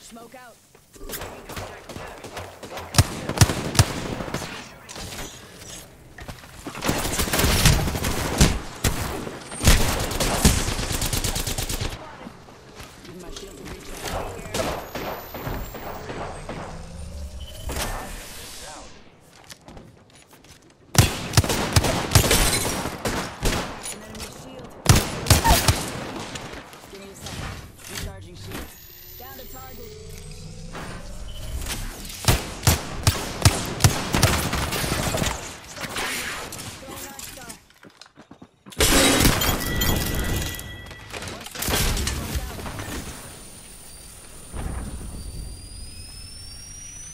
Smoke out. the target.